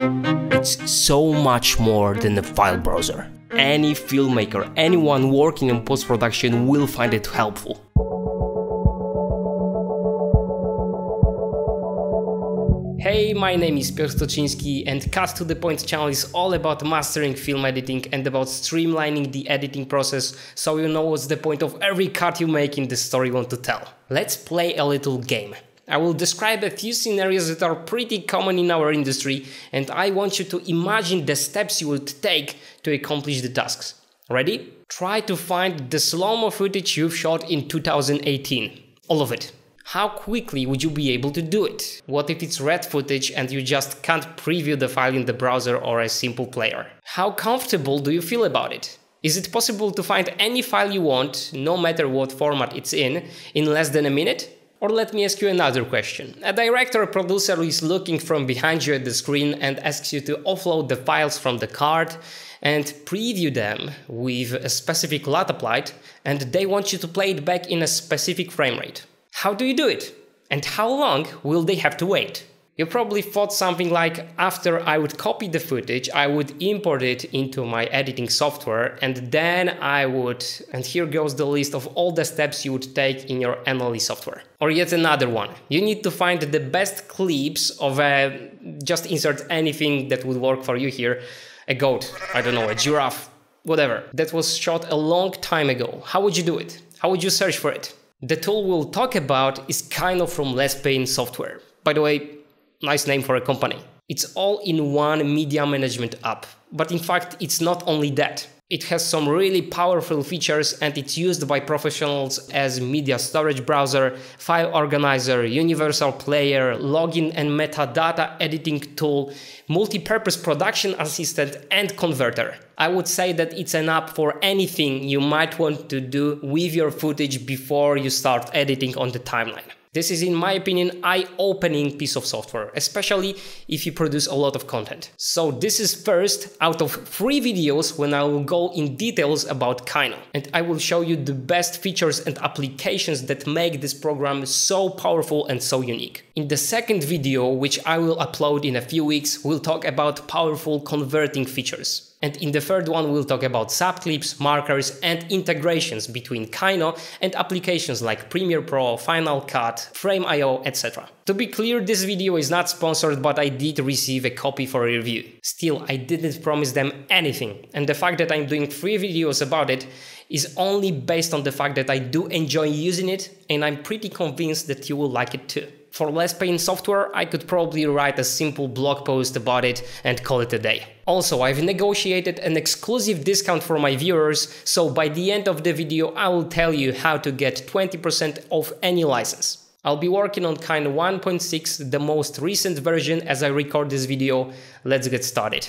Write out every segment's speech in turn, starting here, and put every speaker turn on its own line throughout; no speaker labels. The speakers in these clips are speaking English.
It's so much more than a file browser. Any filmmaker, anyone working on post-production will find it helpful. Hey, my name is Piotr Toczyński and Cut to the Point channel is all about mastering film editing and about streamlining the editing process so you know what's the point of every cut you make in the story you want to tell. Let's play a little game. I will describe a few scenarios that are pretty common in our industry and I want you to imagine the steps you would take to accomplish the tasks. Ready? Try to find the slow-mo footage you've shot in 2018. All of it. How quickly would you be able to do it? What if it's red footage and you just can't preview the file in the browser or a simple player? How comfortable do you feel about it? Is it possible to find any file you want, no matter what format it's in, in less than a minute? Or let me ask you another question. A director or producer is looking from behind you at the screen and asks you to offload the files from the card and preview them with a specific LUT applied, and they want you to play it back in a specific frame rate. How do you do it? And how long will they have to wait? You probably thought something like after I would copy the footage, I would import it into my editing software and then I would, and here goes the list of all the steps you would take in your NLE software. Or yet another one. You need to find the best clips of a, just insert anything that would work for you here. A goat, I don't know, a giraffe, whatever. That was shot a long time ago. How would you do it? How would you search for it? The tool we'll talk about is Kyno from Lesspain Software. By the way, nice name for a company. It's all in one media management app. But in fact, it's not only that. It has some really powerful features and it's used by professionals as media storage browser, file organizer, universal player, logging and metadata editing tool, multi-purpose production assistant and converter. I would say that it's an app for anything you might want to do with your footage before you start editing on the timeline. This is, in my opinion, eye-opening piece of software, especially if you produce a lot of content. So this is first out of three videos when I will go in details about Kyno. And I will show you the best features and applications that make this program so powerful and so unique. In the second video, which I will upload in a few weeks, we'll talk about powerful converting features. And in the third one, we'll talk about subclips, markers, and integrations between Kyno and applications like Premiere Pro, Final Cut, Frame.io, etc. To be clear, this video is not sponsored, but I did receive a copy for review. Still, I didn't promise them anything, and the fact that I'm doing three videos about it is only based on the fact that I do enjoy using it, and I'm pretty convinced that you will like it too. For Lesspain software, I could probably write a simple blog post about it and call it a day. Also, I've negotiated an exclusive discount for my viewers, so by the end of the video I will tell you how to get 20% off any license. I'll be working on Kyno 1.6, the most recent version as I record this video. Let's get started.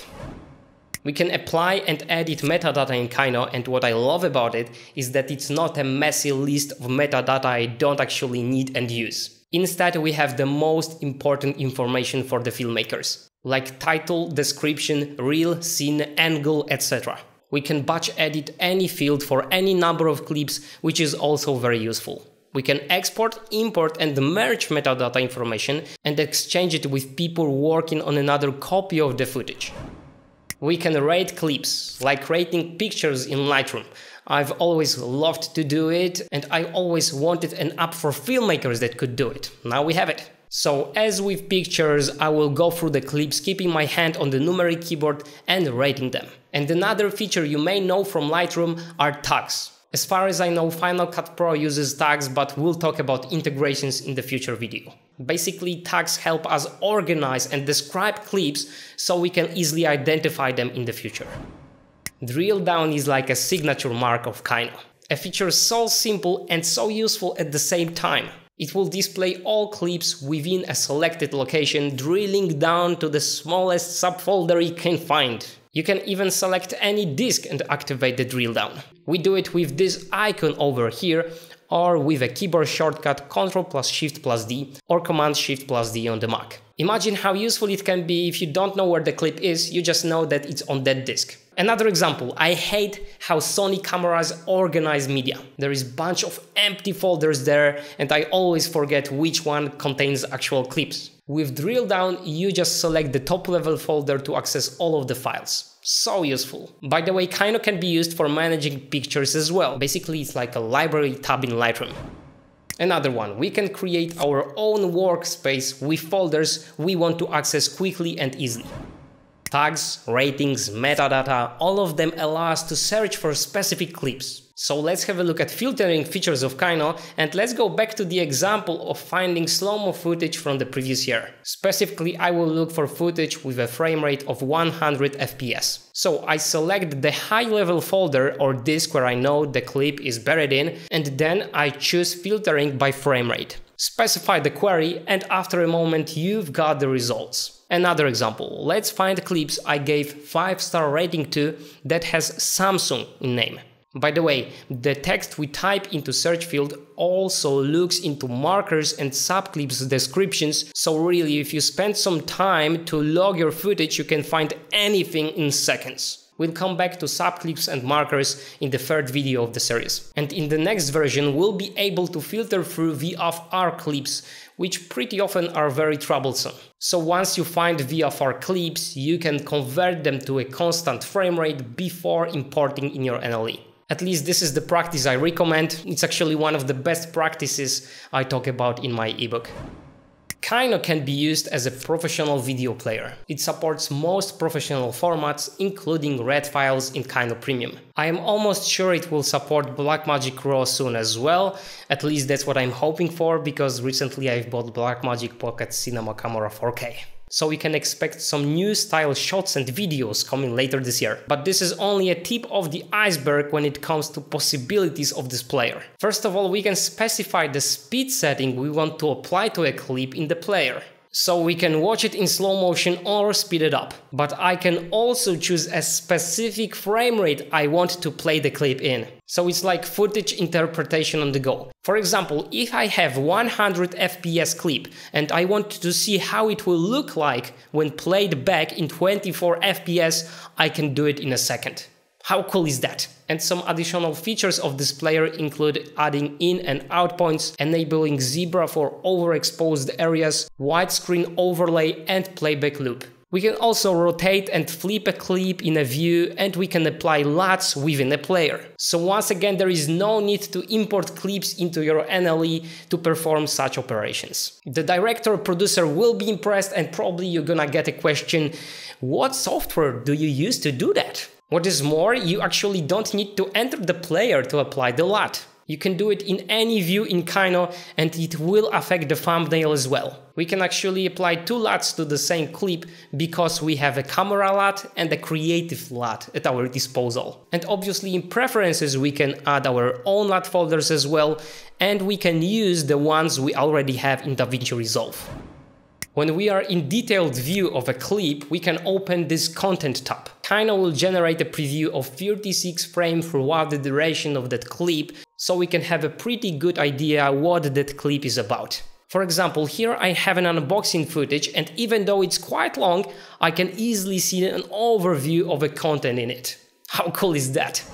We can apply and edit metadata in Kyno and what I love about it is that it's not a messy list of metadata I don't actually need and use. Instead, we have the most important information for the filmmakers, like title, description, reel, scene, angle, etc. We can batch edit any field for any number of clips, which is also very useful. We can export, import and merge metadata information and exchange it with people working on another copy of the footage. We can rate clips, like rating pictures in Lightroom, I've always loved to do it and I always wanted an app for filmmakers that could do it. Now we have it. So as with pictures, I will go through the clips keeping my hand on the numeric keyboard and rating them. And another feature you may know from Lightroom are tags. As far as I know, Final Cut Pro uses tags, but we'll talk about integrations in the future video. Basically, tags help us organize and describe clips so we can easily identify them in the future. Drill down is like a signature mark of Kyno. A feature so simple and so useful at the same time. It will display all clips within a selected location, drilling down to the smallest subfolder you can find. You can even select any disk and activate the drill down. We do it with this icon over here or with a keyboard shortcut Ctrl plus Shift plus D or Command Shift plus D on the Mac. Imagine how useful it can be if you don't know where the clip is, you just know that it's on that disk. Another example, I hate how Sony cameras organize media. There is bunch of empty folders there and I always forget which one contains actual clips. With drill down, you just select the top level folder to access all of the files. So useful. By the way, Kyno can be used for managing pictures as well. Basically, it's like a library tab in Lightroom. Another one, we can create our own workspace with folders we want to access quickly and easily. Tags, ratings, metadata, all of them allow us to search for specific clips. So let's have a look at filtering features of Kyno and let's go back to the example of finding slow-mo footage from the previous year. Specifically, I will look for footage with a frame rate of 100 FPS. So I select the high-level folder or disk where I know the clip is buried in and then I choose filtering by frame rate. Specify the query and after a moment you've got the results. Another example, let's find clips I gave 5 star rating to that has Samsung in name. By the way, the text we type into search field also looks into markers and subclips descriptions, so really if you spend some time to log your footage you can find anything in seconds. We'll come back to subclips and markers in the third video of the series. And in the next version we'll be able to filter through VFR clips, which pretty often are very troublesome. So once you find VFR clips, you can convert them to a constant frame rate before importing in your NLE. At least this is the practice I recommend. It's actually one of the best practices I talk about in my ebook. Kyno can be used as a professional video player. It supports most professional formats, including RAW files in Kyno Premium. I am almost sure it will support Blackmagic RAW soon as well, at least that's what I'm hoping for, because recently I've bought Blackmagic Pocket Cinema Camera 4K so we can expect some new style shots and videos coming later this year. But this is only a tip of the iceberg when it comes to possibilities of this player. First of all, we can specify the speed setting we want to apply to a clip in the player so we can watch it in slow motion or speed it up. But I can also choose a specific frame rate I want to play the clip in. So it's like footage interpretation on the go. For example, if I have 100 FPS clip and I want to see how it will look like when played back in 24 FPS, I can do it in a second. How cool is that? And some additional features of this player include adding in and out points, enabling zebra for overexposed areas, widescreen overlay and playback loop. We can also rotate and flip a clip in a view and we can apply LUTs within a player. So once again there is no need to import clips into your NLE to perform such operations. The director producer will be impressed and probably you're gonna get a question, what software do you use to do that? What is more, you actually don't need to enter the player to apply the LUT. You can do it in any view in Kyno and it will affect the thumbnail as well. We can actually apply two LUTs to the same clip because we have a camera LUT and a creative LUT at our disposal. And obviously in preferences we can add our own LUT folders as well and we can use the ones we already have in DaVinci Resolve. When we are in detailed view of a clip, we can open this content tab. Kyno will generate a preview of 36 frames throughout the duration of that clip, so we can have a pretty good idea what that clip is about. For example, here I have an unboxing footage and even though it's quite long, I can easily see an overview of the content in it. How cool is that?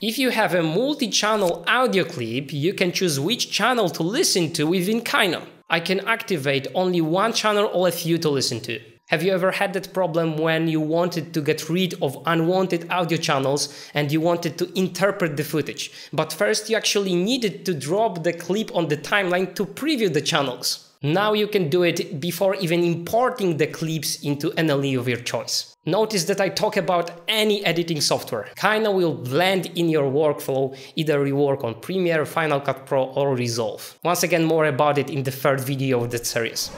If you have a multi-channel audio clip, you can choose which channel to listen to within Kyno. I can activate only one channel or a few to listen to. Have you ever had that problem when you wanted to get rid of unwanted audio channels and you wanted to interpret the footage, but first you actually needed to drop the clip on the timeline to preview the channels? Now you can do it before even importing the clips into NLE of your choice. Notice that I talk about any editing software. Kyno will blend in your workflow, either you work on Premiere, Final Cut Pro or Resolve. Once again more about it in the third video of that series.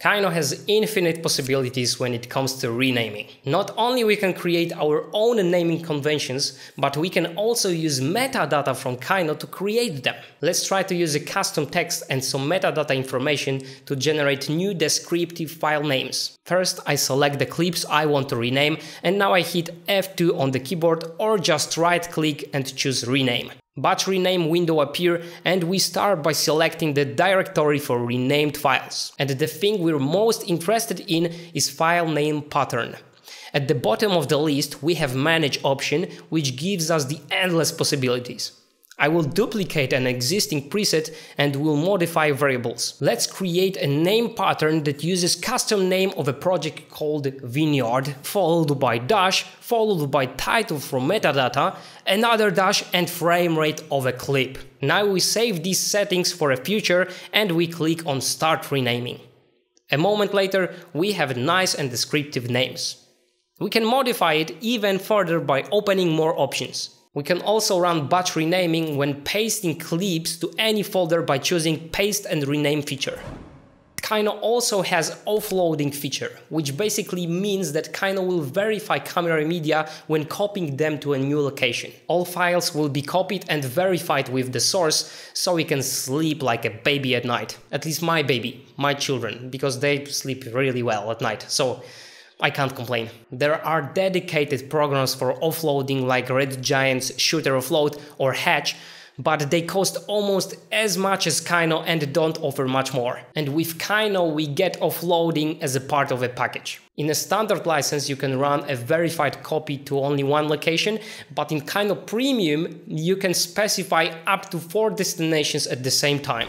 Kyno has infinite possibilities when it comes to renaming. Not only we can create our own naming conventions, but we can also use metadata from Kyno to create them. Let's try to use a custom text and some metadata information to generate new descriptive file names. First, I select the clips I want to rename and now I hit F2 on the keyboard or just right click and choose rename. Batch rename window appear and we start by selecting the directory for renamed files. And the thing we're most interested in is file name pattern. At the bottom of the list, we have Manage option, which gives us the endless possibilities. I will duplicate an existing preset and will modify variables. Let's create a name pattern that uses custom name of a project called Vineyard, followed by dash, followed by title from metadata, another dash and frame rate of a clip. Now we save these settings for a future and we click on start renaming. A moment later, we have nice and descriptive names. We can modify it even further by opening more options. We can also run batch renaming when pasting clips to any folder by choosing paste and rename feature. Kyno also has offloading feature, which basically means that Kyno will verify camera media when copying them to a new location. All files will be copied and verified with the source, so we can sleep like a baby at night. At least my baby, my children, because they sleep really well at night. So I can't complain. There are dedicated programs for offloading like Red Giant's Shooter Offload or Hedge, but they cost almost as much as Kyno and don't offer much more. And with Kyno we get offloading as a part of a package. In a standard license you can run a verified copy to only one location, but in Kyno Premium you can specify up to 4 destinations at the same time.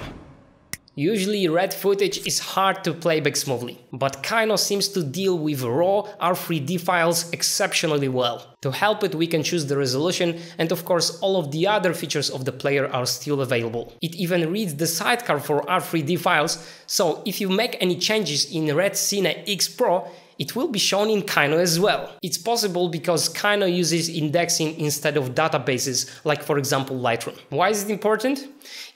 Usually red footage is hard to playback smoothly, but Kyno seems to deal with raw R3D files exceptionally well. To help it we can choose the resolution and of course all of the other features of the player are still available. It even reads the sidecar for R3D files, so if you make any changes in Red Cine X Pro, it will be shown in Kyno as well. It's possible because Kyno uses indexing instead of databases, like for example Lightroom. Why is it important?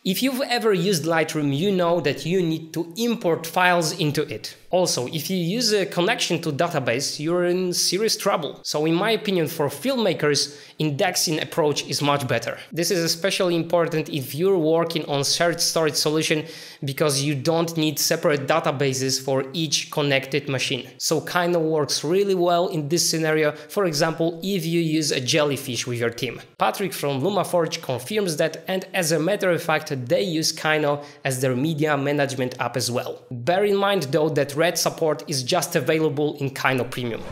If you've ever used Lightroom, you know that you need to import files into it. Also, if you use a connection to database, you're in serious trouble. So in my opinion, for filmmakers, indexing approach is much better. This is especially important if you're working on shared storage solution because you don't need separate databases for each connected machine. So Kyno works really well in this scenario, for example, if you use a jellyfish with your team. Patrick from LumaForge confirms that and as a matter of fact, they use Kyno as their media management app as well. Bear in mind though that Red support is just available in Kyno Premium.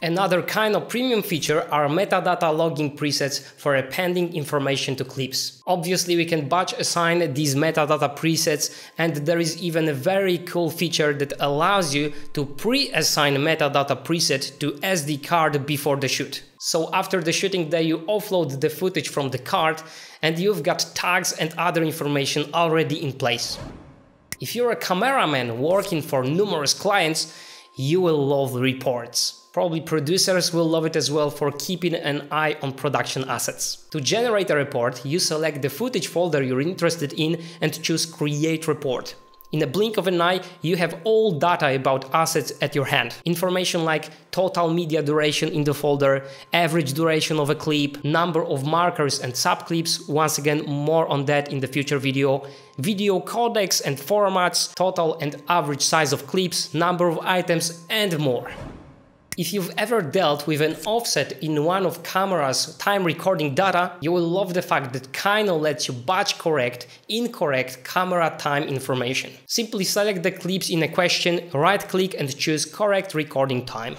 Another Kyno premium feature are metadata logging presets for appending information to clips. Obviously we can batch assign these metadata presets and there is even a very cool feature that allows you to pre-assign metadata preset to SD card before the shoot. So after the shooting day you offload the footage from the card and you've got tags and other information already in place. If you're a cameraman working for numerous clients, you will love reports. Probably producers will love it as well for keeping an eye on production assets. To generate a report, you select the footage folder you're interested in and choose Create Report. In a blink of an eye, you have all data about assets at your hand. Information like total media duration in the folder, average duration of a clip, number of markers and subclips, once again more on that in the future video, video codecs and formats, total and average size of clips, number of items and more. If you've ever dealt with an offset in one of camera's time recording data, you will love the fact that Kyno lets you batch correct incorrect camera time information. Simply select the clips in a question, right click and choose correct recording time.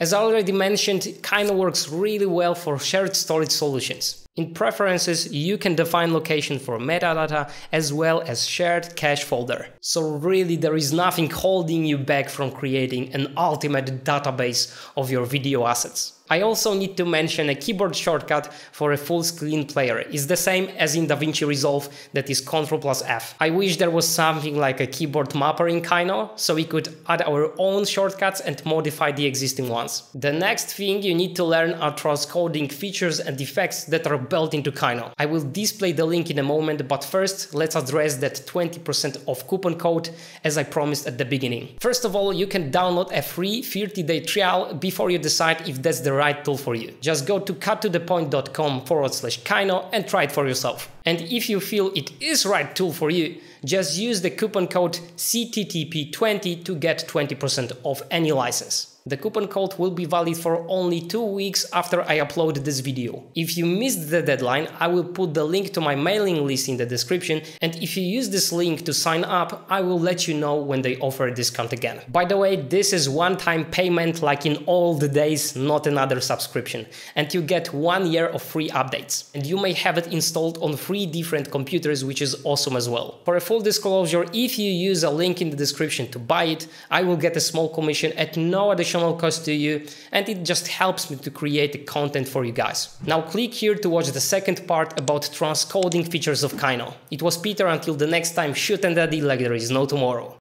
As I already mentioned, Kyno works really well for shared storage solutions. In preferences, you can define location for metadata as well as shared cache folder. So really there is nothing holding you back from creating an ultimate database of your video assets. I also need to mention a keyboard shortcut for a full screen player. It's the same as in DaVinci Resolve that is Ctrl plus F. I wish there was something like a keyboard mapper in Kyno, so we could add our own shortcuts and modify the existing ones. The next thing you need to learn are transcoding features and effects that are built into Kyno. I will display the link in a moment, but first let's address that 20% off coupon code as I promised at the beginning. First of all, you can download a free 30-day trial before you decide if that's the right tool for you. Just go to cuttothepoint.com forward slash Kyno and try it for yourself. And if you feel it is right tool for you, just use the coupon code CTTP20 to get 20% off any license. The coupon code will be valid for only two weeks after I upload this video. If you missed the deadline, I will put the link to my mailing list in the description and if you use this link to sign up, I will let you know when they offer a discount again. By the way, this is one-time payment like in all the days, not another subscription. And you get one year of free updates. And you may have it installed on three different computers, which is awesome as well. For a full disclosure, if you use a link in the description to buy it, I will get a small commission at no additional cost to you, and it just helps me to create the content for you guys. Now click here to watch the second part about transcoding features of Kyno. It was Peter until the next time, shoot and daddy like there is no tomorrow.